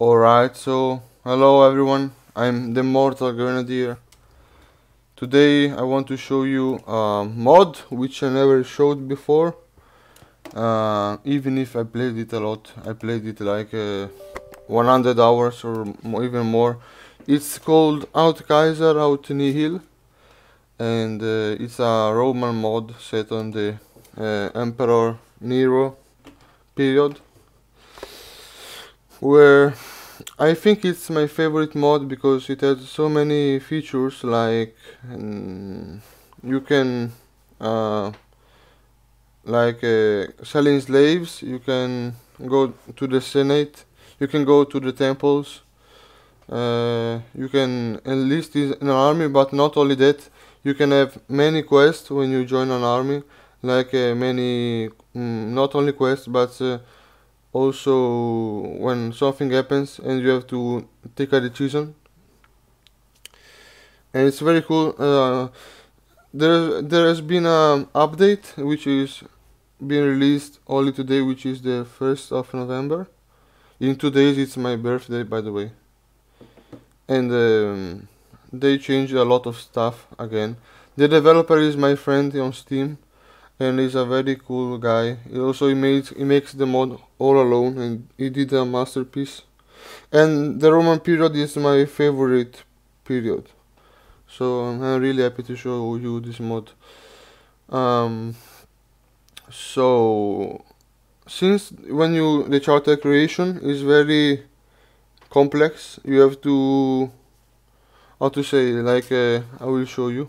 Alright, so hello everyone, I'm the Immortal Grenadier. Today I want to show you a mod which I never showed before. Uh, even if I played it a lot, I played it like uh, 100 hours or even more. It's called Aut Caesar Aut Nihil and uh, it's a Roman mod set on the uh, Emperor Nero period where I think it's my favorite mod because it has so many features like um, you can uh, like uh, selling slaves you can go to the senate you can go to the temples uh, you can enlist in an army but not only that you can have many quests when you join an army like uh, many mm, not only quests but uh, also when something happens and you have to take a decision and it's very cool uh, there there has been an update which is being released only today which is the 1st of November. In two days it's my birthday by the way. And um, they changed a lot of stuff again. The developer is my friend on Steam and he's a very cool guy. He also he makes he makes the mod all alone and he did a masterpiece. And the Roman period is my favorite period. So I'm really happy to show you this mod. Um, so since when you the charter creation is very complex, you have to how to say like uh, I will show you.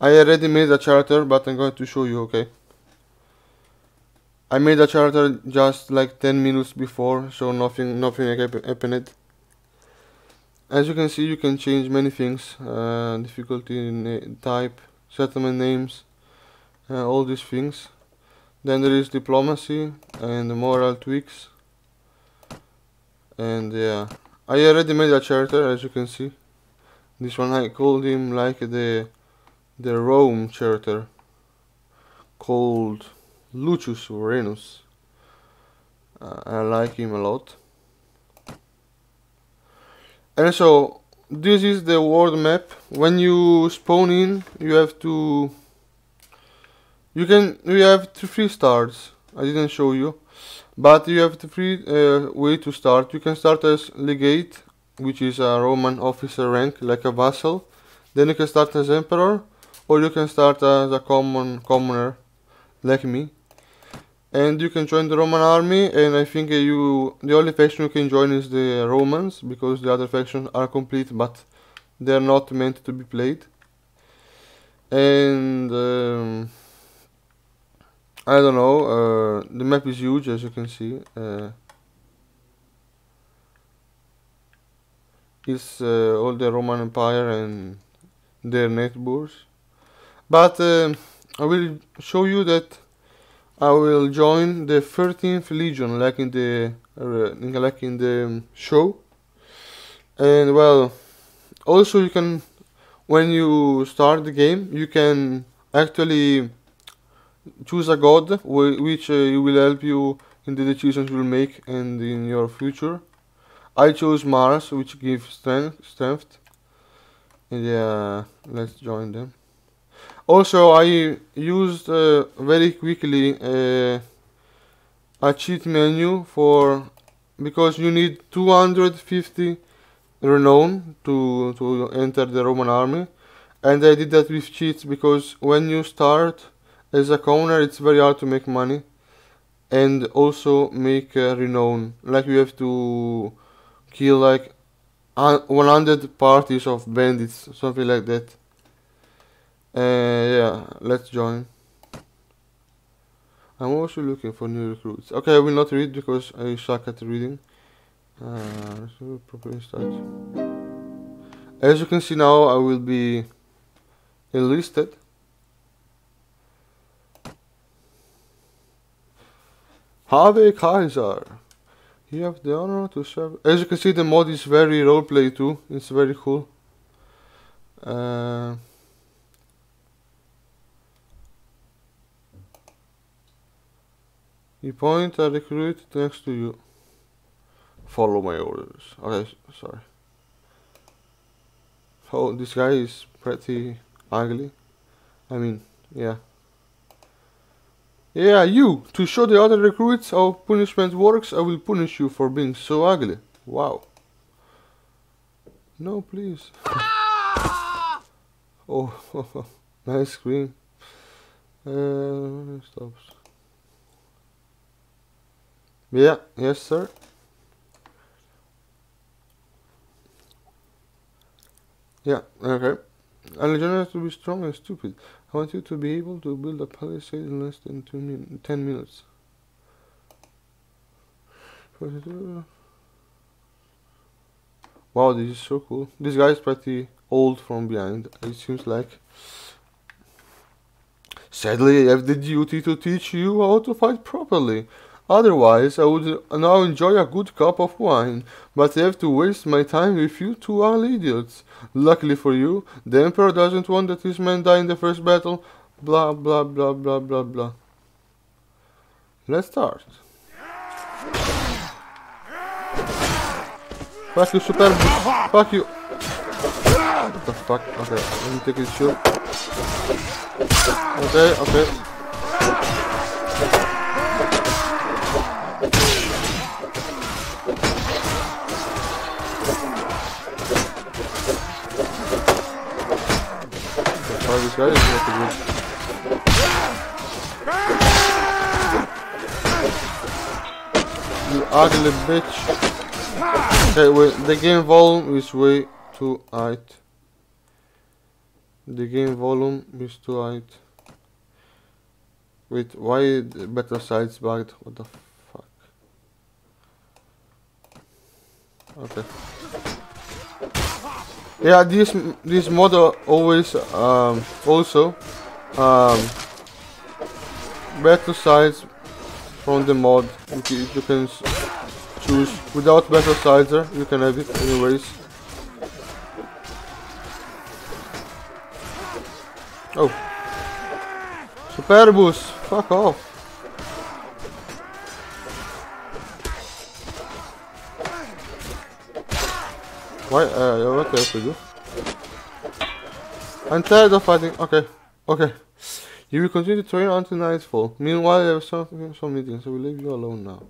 I already made a charter, but I'm going to show you, okay? I made a charter just like 10 minutes before, so nothing nothing happened. As you can see, you can change many things, uh, difficulty type, settlement names, uh, all these things. Then there is diplomacy and moral tweaks. And yeah, I already made a charter, as you can see. This one I called him like the the Rome charter called Lucius Vorenus. Uh, I like him a lot. And so this is the world map. When you spawn in, you have to. You can. You have three stars. I didn't show you, but you have three uh, way to start. You can start as legate, which is a Roman officer rank, like a vassal. Then you can start as emperor or you can start as a common commoner like me. And you can join the Roman army and I think you the only faction you can join is the Romans because the other factions are complete but they're not meant to be played. And um, I don't know uh, the map is huge as you can see uh, it's uh, all the Roman Empire and their neighbors but uh, I will show you that I will join the 13th Legion like in the uh, like in the show. And well also you can when you start the game you can actually choose a god which uh, will help you in the decisions you will make and in your future. I chose Mars which gives strength strength. And yeah let's join them also I used uh, very quickly uh, a cheat menu for because you need 250 renown to to enter the Roman army. And I did that with cheats because when you start as a commoner it's very hard to make money and also make uh, renown. Like you have to kill like 100 parties of bandits something like that uh, yeah, let's join. I'm also looking for new recruits. Okay, I will not read because I suck at reading. Uh, so properly start. As you can see now, I will be enlisted. Ave Caesar. You have the honor to serve. As you can see, the mod is very roleplay too. It's very cool. Uh, You point a recruit next to you. follow my orders. Okay, sorry. Oh, this guy is pretty ugly. I mean, yeah. Yeah, you! To show the other recruits how punishment works, I will punish you for being so ugly. Wow. No, please. oh, nice screen. Uh, stops. Yeah, yes, sir. Yeah, okay. Alexander has to be strong and stupid. I want you to be able to build a palisade in less than two min 10 minutes. Wow, this is so cool. This guy is pretty old from behind, it seems like. Sadly, I have the duty to teach you how to fight properly. Otherwise, I would now enjoy a good cup of wine, but I have to waste my time with you two ugly idiots. Luckily for you, the Emperor doesn't want that his men die in the first battle. Blah blah blah blah blah blah. Let's start. Fuck you, super. Fuck you. What the fuck? Okay, let me take his shield. Okay, okay. Good. You ugly bitch. Okay, wait, the game volume is way too high. The game volume is too high. Wait, why the better sides bugged? What the fuck? Okay. Yeah, this this model always um, also um, size from the mod. You, you can choose without battle sizer. You can have it anyways. Oh, Superbus, fuck off. Why? Uh, what to? I'm tired of fighting. Okay, okay. You will continue to train until nightfall. Meanwhile, I have some, some meetings. I will leave you alone now.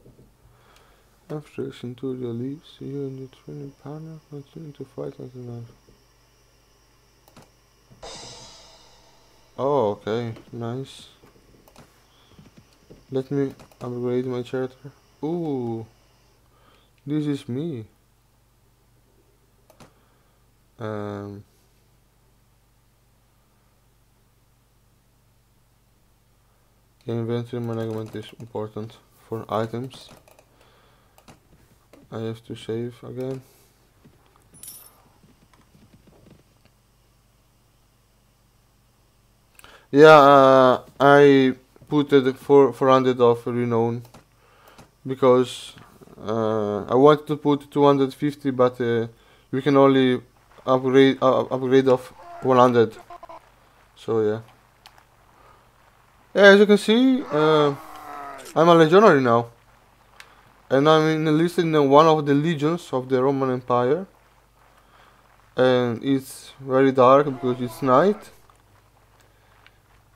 After Centuria leaves, you and your training partner continue to fight until night. Oh, okay. Nice. Let me upgrade my character. Ooh. This is me. Um, inventory management is important for items. I have to save again. Yeah, uh, I put it for 400 of renown because uh, I wanted to put 250 but uh, we can only upgrade uh, upgrade of 100 so yeah. Yeah as you can see uh, I'm a legionary now. And I'm enlisted in one of the legions of the Roman Empire. And it's very dark because it's night.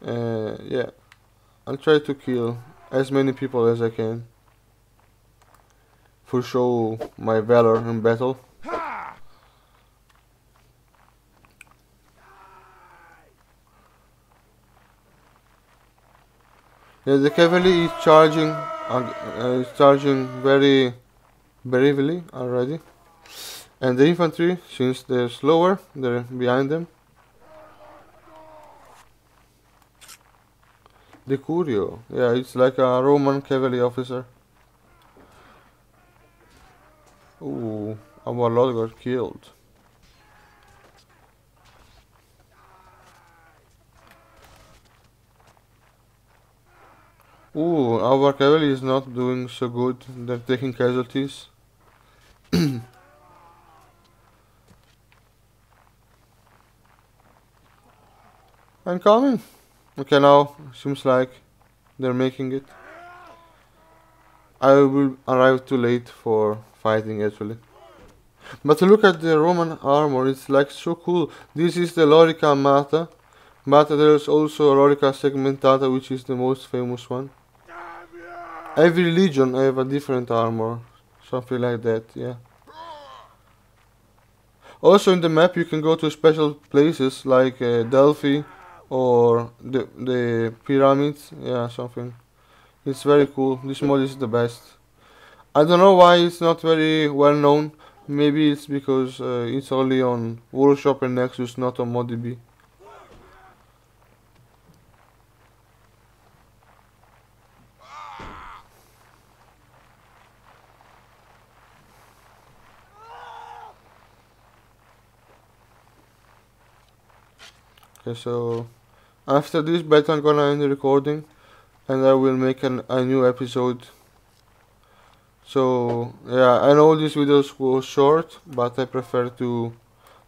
Uh, yeah I'll try to kill as many people as I can. For show my valor in battle Yeah, the cavalry is charging, uh, is charging very bravely already. And the infantry, since they're slower, they're behind them. The Curio, yeah, it's like a Roman cavalry officer. Ooh, our lord got killed. Ooh, our cavalry is not doing so good. They're taking casualties. I'm coming. Okay, now seems like they're making it. I will arrive too late for fighting actually. But look at the Roman armor, it's like so cool. This is the Lorica Hamata, but there's also Lorica Segmentata, which is the most famous one. Every legion have a different armor, something like that, yeah. Also in the map you can go to special places like uh, Delphi or the, the pyramids, yeah, something. It's very cool, this mod is the best. I don't know why it's not very well known, maybe it's because uh, it's only on Workshop and Nexus, not on ModDB. Okay, so after this beta I'm gonna end the recording and I will make an, a new episode. So yeah, I know this video was short, but I prefer to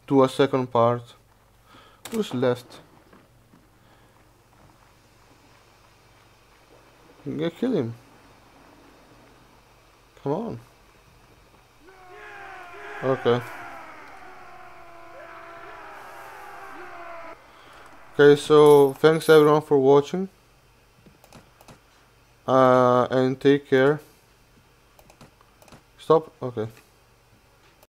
do a second part. Who's left? I'm gonna kill him. Come on. Okay. Okay, so thanks everyone for watching. Uh, and take care. Stop? Okay.